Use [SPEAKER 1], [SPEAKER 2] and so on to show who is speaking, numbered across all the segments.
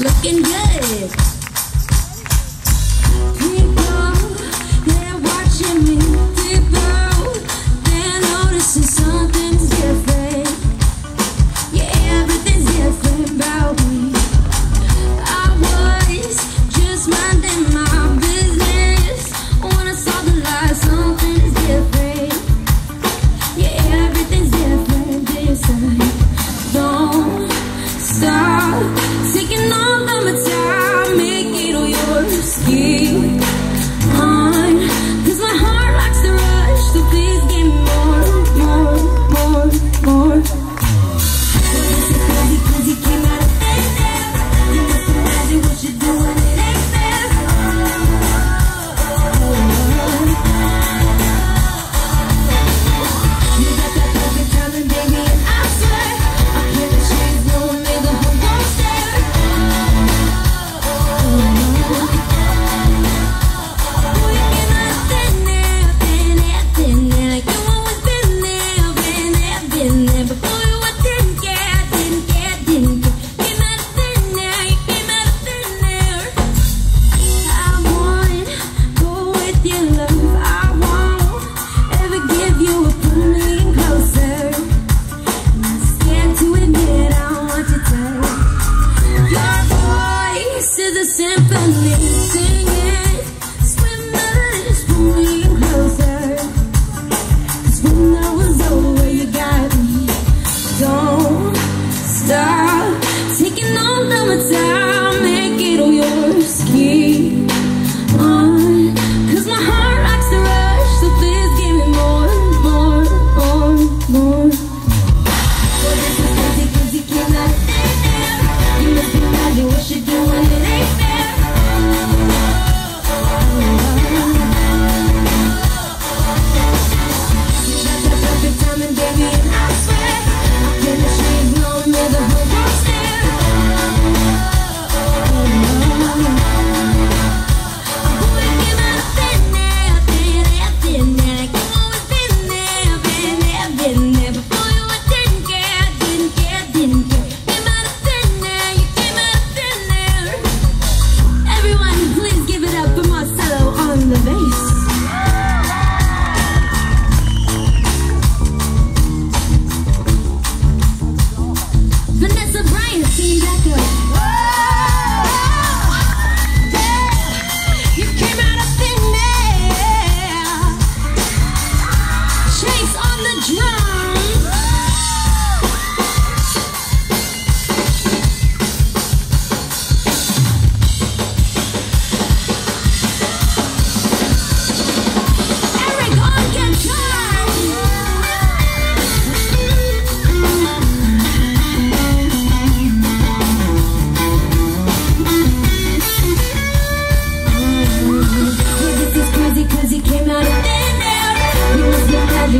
[SPEAKER 1] Looking good.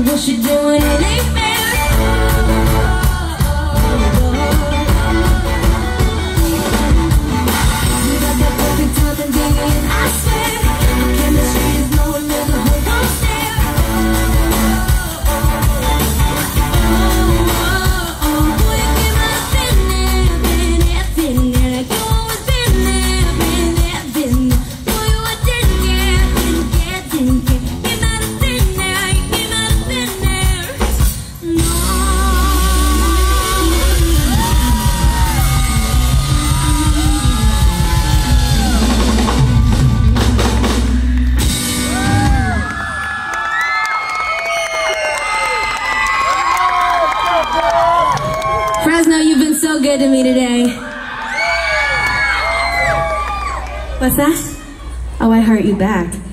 [SPEAKER 1] what you doing, it ain't. so good to me today. What's that? Oh, I heart you back.